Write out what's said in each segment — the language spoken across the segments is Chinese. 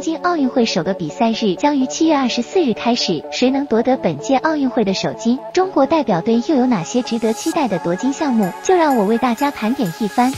东京奥运会首个比赛日将于七月二十四日开始，谁能夺得本届奥运会的首金？中国代表队又有哪些值得期待的夺金项目？就让我为大家盘点一番。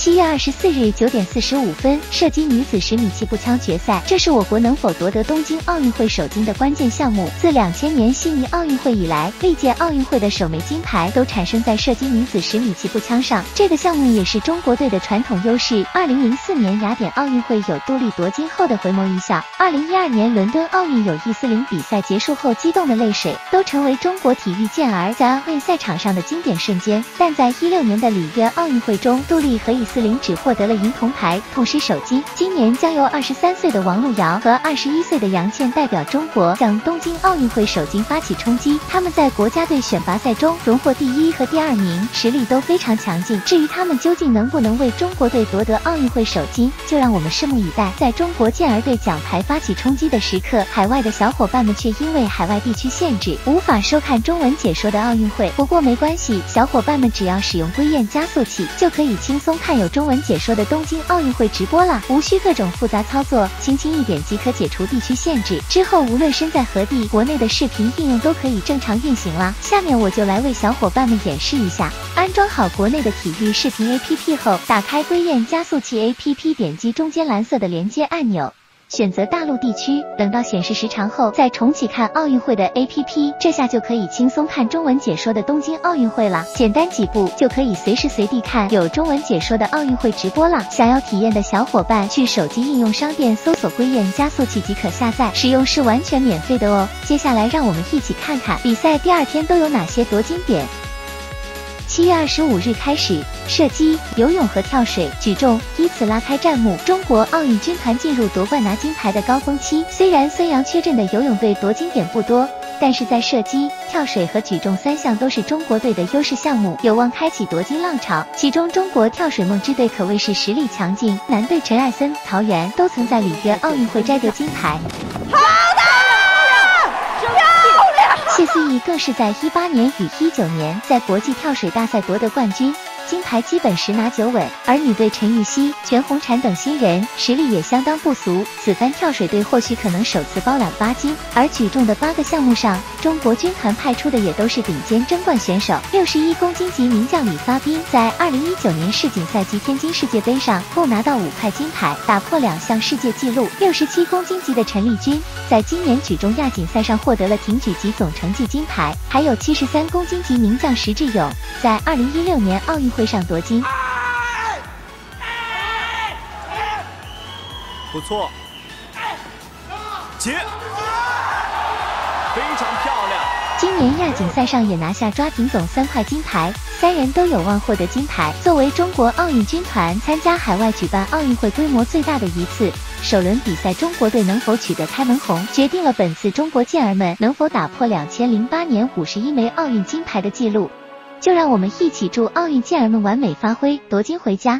七月二十四日九点四十五分，射击女子十米气步枪决赛，这是我国能否夺得东京奥运会首金的关键项目。自两千年悉尼奥运会以来，历届奥运会的首枚金牌都产生在射击女子十米气步枪上，这个项目也是中国队的传统优势。二零零四年雅典奥运会有杜丽夺金后的回眸一笑，二零一二年伦敦奥运有易思玲比赛结束后激动的泪水，都成为中国体育健儿在奥运赛场上的经典瞬间。但在一六年的里约奥运会中，杜丽和易思玲只获得了银铜牌，痛失首金。今年将由二十三岁的王璐瑶和二十一岁的杨倩代表中国向东京奥运会首金发起冲击。他们在国家队选拔赛中荣获第一和第二名，实力都非常强劲。至于他们究竟能不能为中国队夺得奥运会首金，就让我们拭目以待。在中国健儿队奖牌发起冲击的时刻，海外的小伙伴们却因为海外地区限制，无法收看中文解说的奥运会。不过没关系，小伙伴们只要使用归雁加速器，就可以轻松看有中文。解说的东京奥运会直播啦，无需各种复杂操作，轻轻一点即可解除地区限制。之后无论身在何地，国内的视频应用都可以正常运行啦。下面我就来为小伙伴们演示一下，安装好国内的体育视频 APP 后，打开归雁加速器 APP，点击中间蓝色的连接按钮。选择大陆地区，等到显示时长后再重启看奥运会的 APP，这下就可以轻松看中文解说的东京奥运会了。简单几步就可以随时随地看有中文解说的奥运会直播了。想要体验的小伙伴，去手机应用商店搜索“归雁加速器”即可下载，使用是完全免费的哦。接下来让我们一起看看比赛第二天都有哪些夺金点。七月二十五日开始，射击、游泳和跳水、举重依次拉开战幕，中国奥运军团进入夺冠拿金牌的高峰期。虽然孙杨缺阵的游泳队夺金点不多，但是在射击、跳水和举重三项都是中国队的优势项目，有望开启夺金浪潮。其中，中国跳水梦之队可谓是实力强劲，男队陈艾森、陶源都曾在里约奥运会摘得金牌。谢思义更是在一八年与一九年在国际跳水大赛夺得冠军。金牌基本十拿九稳，而女队陈芋汐、全红婵等新人实力也相当不俗，此番跳水队或许可能首次包揽八金。而举重的八个项目上，中国军团派出的也都是顶尖争冠选手。六十一公斤级名将李发彬在二零一九年世锦赛及天津世界杯上共拿到五块金牌，打破两项世界纪录。六十七公斤级的陈丽君在今年举重亚锦赛上获得了挺举级总成绩金牌，还有七十三公斤级名将石智勇在二零一六年奥运会。会上夺金，不错，接，非常漂亮。今年亚锦赛上也拿下抓艇总三块金牌，三人都有望获得金牌。作为中国奥运军团参加海外举办奥运会规模最大的一次，首轮比赛中国队能否取得开门红，决定了本次中国健儿们能否打破两千零八年五十一枚奥运金牌的纪录。就让我们一起祝奥运健儿们完美发挥，夺金回家。